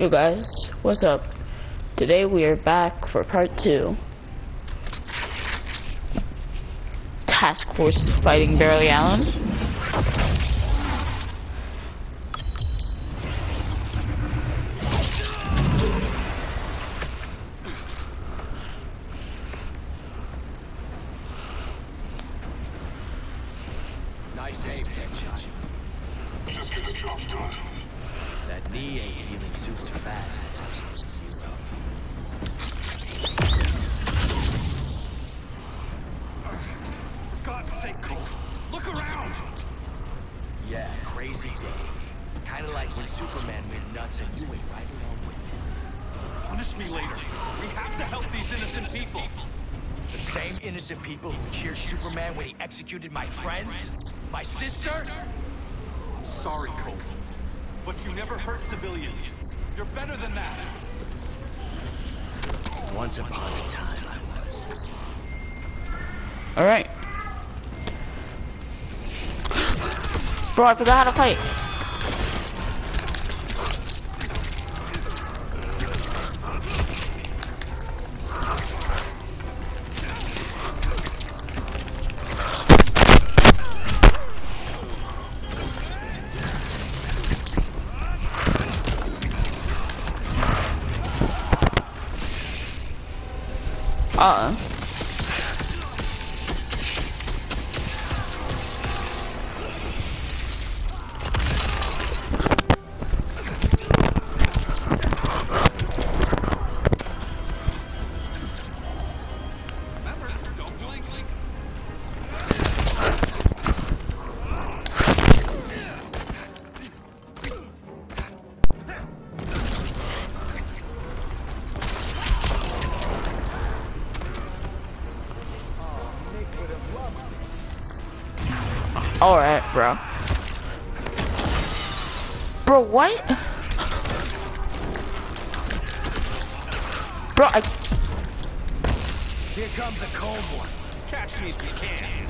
Yo guys, what's up? Today we are back for part two. Task Force fighting Barry Allen. Superman went you went right along with him. Punish me later. We have to help these innocent people. The same innocent people who cheered Superman when he executed my friends? My sister? I'm sorry, Cold. But you never hurt civilians. You're better than that. Once upon a time I was. Alright. Bro, I forgot how to fight. Uh-uh. Bro, I... Here comes a cold one. Catch me if you can.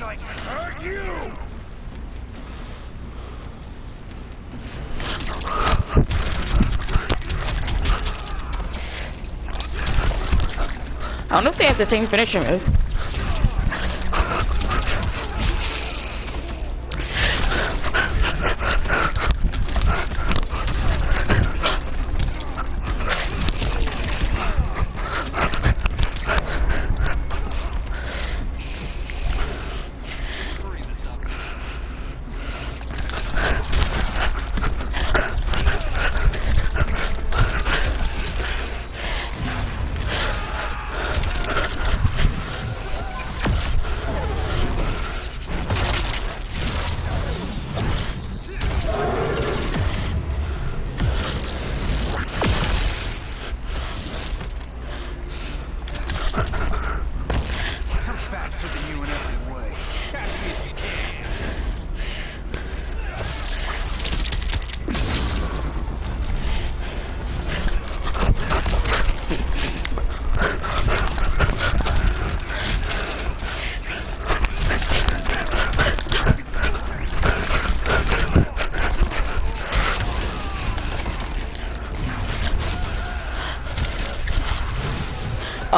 Least I can hurt you! I don't know if they have the same finisher move.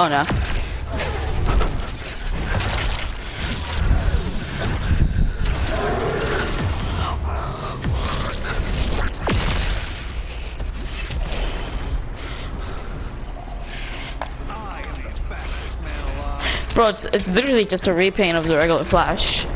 Oh no. Bro, it's, it's literally just a repaint of the regular Flash.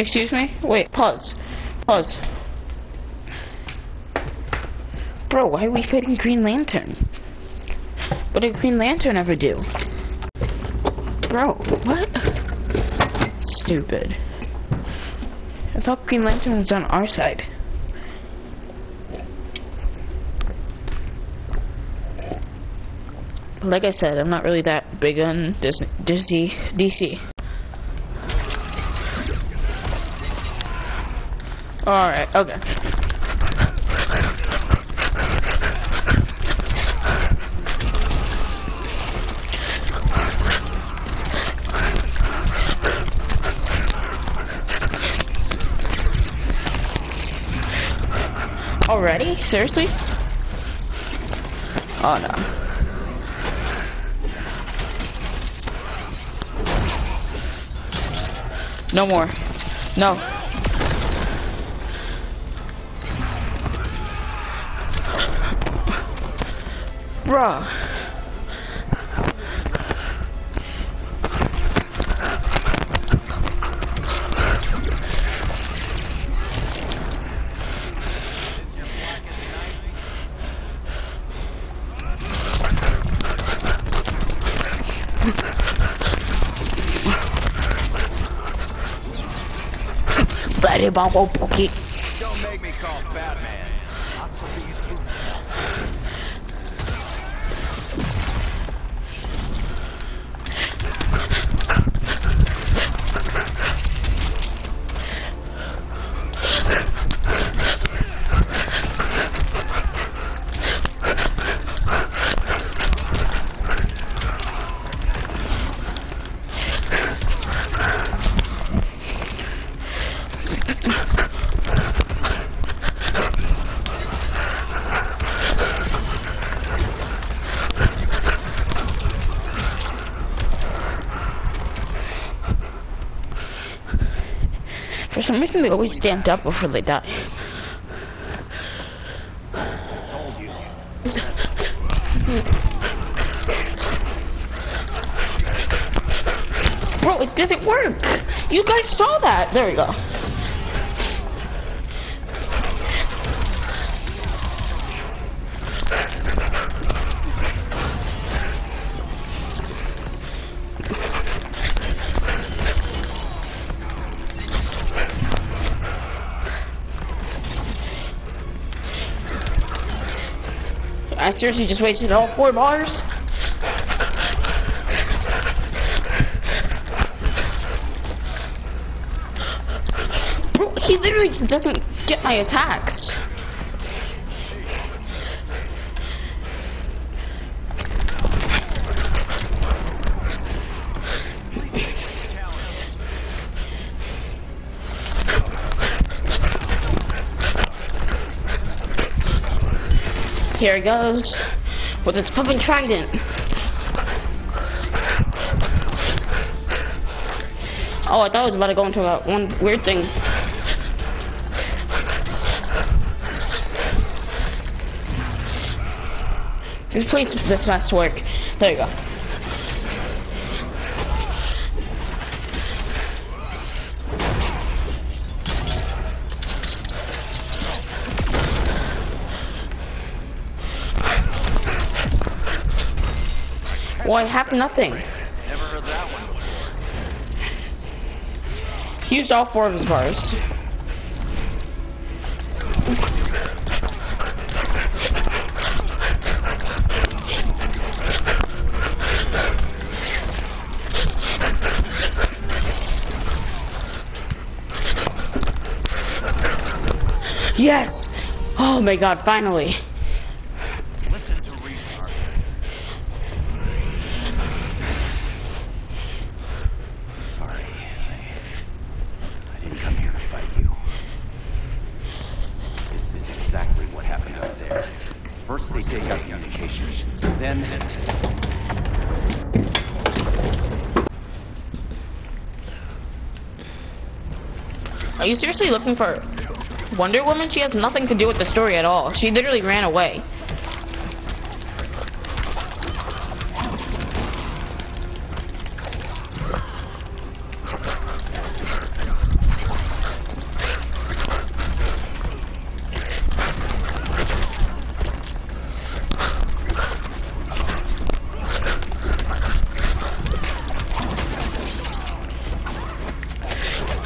Excuse me? Wait, pause. Pause. Bro, why are we fighting Green Lantern? What did Green Lantern ever do? Bro, what? Stupid. I thought Green Lantern was on our side. Like I said, I'm not really that big on Disney, Disney DC. Alright, okay. Already? Seriously? Oh no. No more. No. Bruh. This your blackest night? Bloody bumble pookie. Don't make me call Batman. For some reason, they always stand up before they die. Bro, it doesn't work! You guys saw that! There we go. Seriously just wasted all four bars? Bro, he literally just doesn't get my attacks. Here he goes with his fucking trident. Oh, I thought I was about to go into that one weird thing. Just please, this to work. There you go. Well, I have nothing. Never heard that one before. He used all four of his bars. Yes! Oh my god, finally. Then Are you seriously looking for Wonder Woman? She has nothing to do with the story at all. She literally ran away.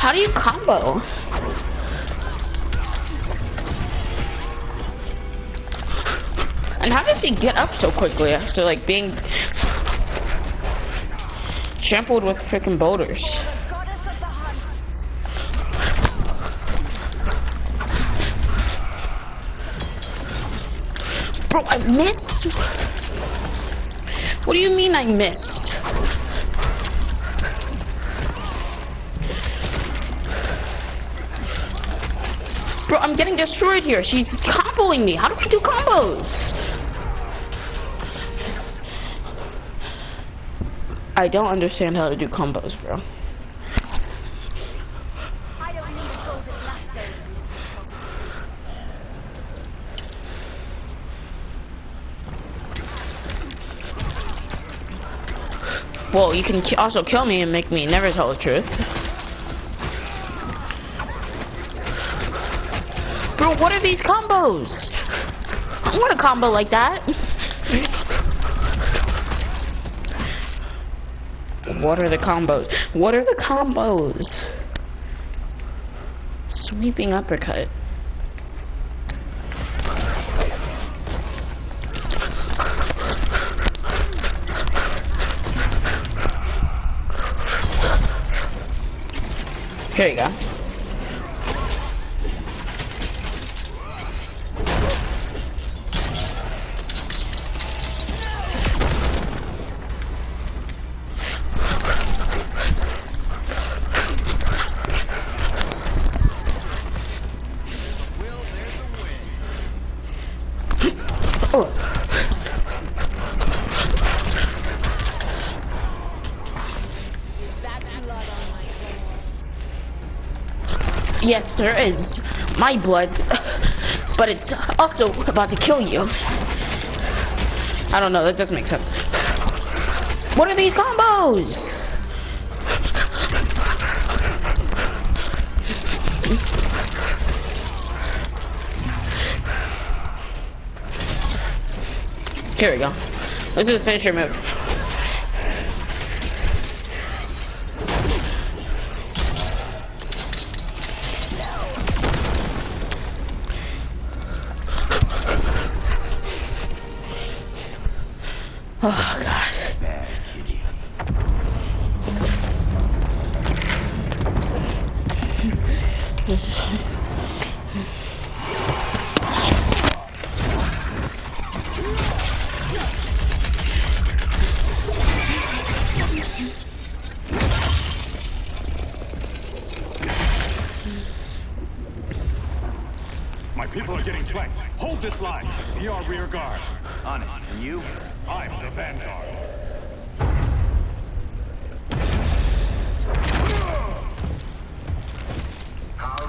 How do you combo? And how does he get up so quickly after like being trampled with freaking boulders? Bro, I missed. What do you mean I missed? Bro, I'm getting destroyed here. She's comboing me. How do I do combos? I don't understand how to do combos, bro. I don't need a golden lasso to live to tell the truth. Well, you can also kill me and make me never tell the truth. What are these combos? I want a combo like that. What are the combos? What are the combos? Sweeping uppercut. Here you go. Yes, there is. My blood. But it's also about to kill you. I don't know, that doesn't make sense. What are these combos? Here we go. This is the finisher move. People are getting flanked. Hold this line. Be our rear guard. On it. And you? I'm the vanguard.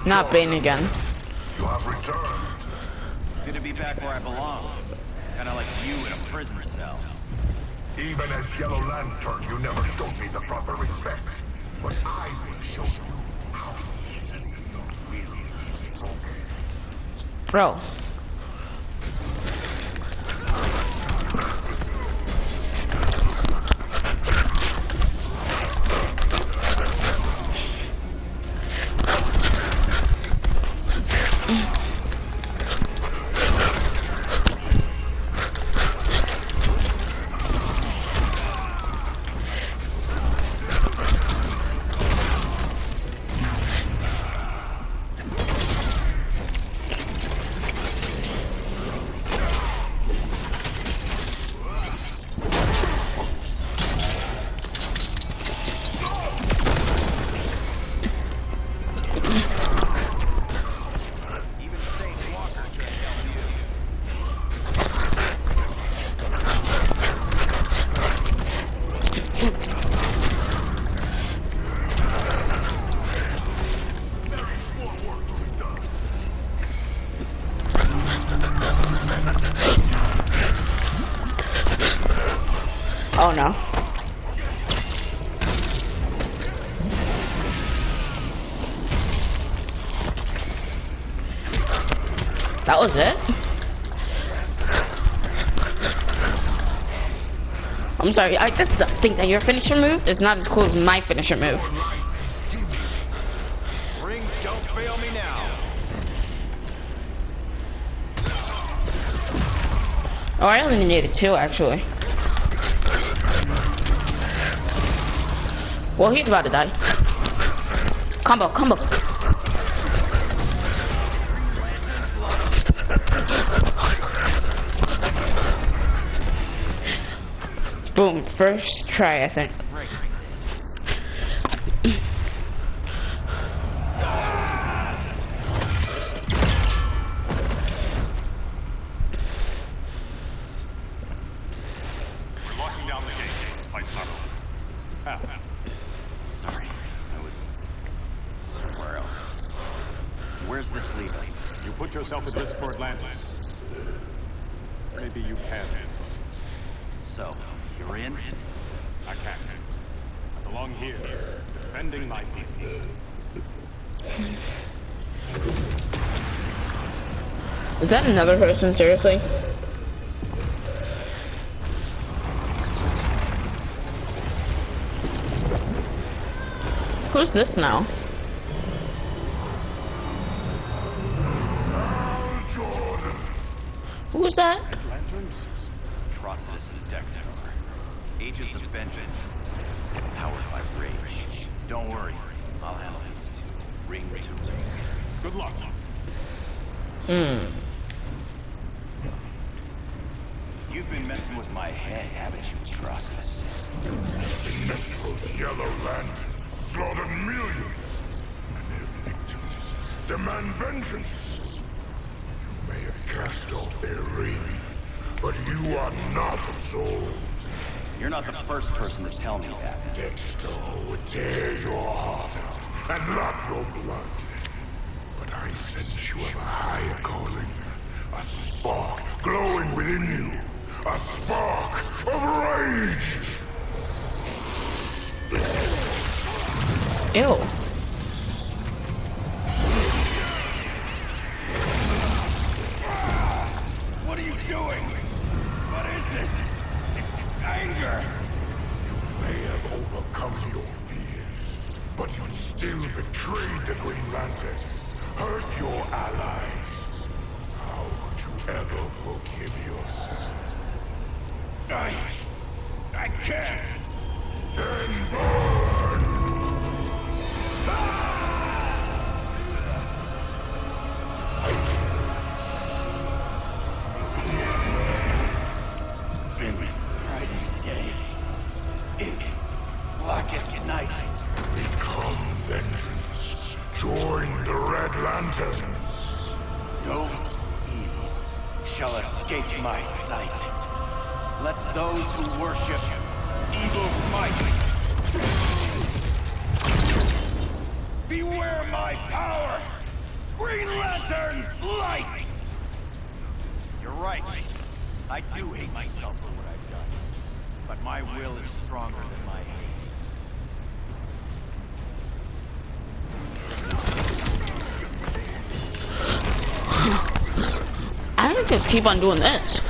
Not Bane again. You have returned. Good to be back where I belong. Kinda like you in a prison cell. Even as Yellow Lantern, you never showed me the proper respect. But I will show you Bro. Was it? I'm sorry, I just think that your finisher move is not as cool as my finisher move. Ring, don't fail me now. Oh, I only needed two, actually. Well, he's about to die. Combo, combo. Where's this leave us? you put yourself at risk for Atlantis. Maybe you can trusted. So, you're in? I can't. I belong here, defending my people. Is that another person, seriously? Who's this now? Who's that? Lanterns? Atrocitus and Dex-Starr. Agents of Vengeance. Powered by rage. Don't worry, I'll handle these two. Ring to ring. Good luck. Hmm. You've been messing with my head, haven't you, Atrocitus? Sinestro's Yellow Lantern slaughtered millions, and their victims demand vengeance. You may have cast off their ring, but you are not absolved. You're not the first person to tell me that. Dex-Starr would tear your heart out and lap your blood. But I sense you have a higher calling. A spark glowing within you. A spark of rage! Ew. Betrayed the Green Lanterns, hurt your allies. How could you ever forgive yourself? I... I can't. Then burn! Let those who worship evil might beware my power! Green Lantern's light! You're right. I do hate myself for what I've done. But my will is stronger than my hate. I just keep on doing this.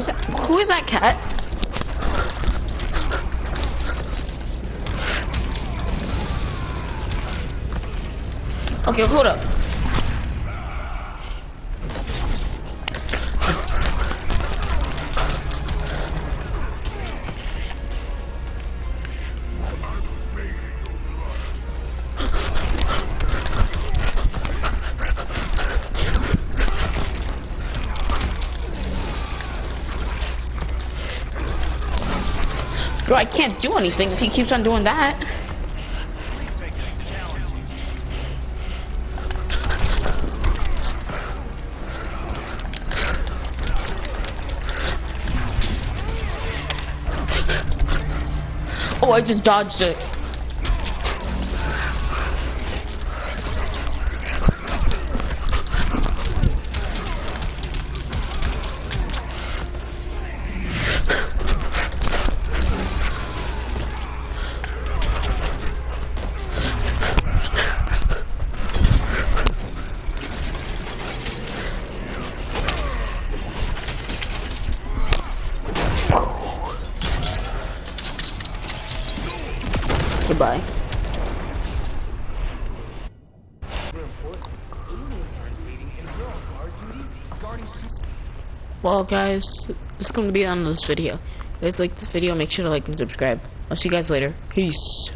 That? Who is that cat? Okay, hold up. I can't do anything if he keeps on doing that. Oh, I just dodged it. Well, guys, this is going to be the end of this video. If you guys like this video, make sure to like and subscribe. I'll see you guys later. Peace.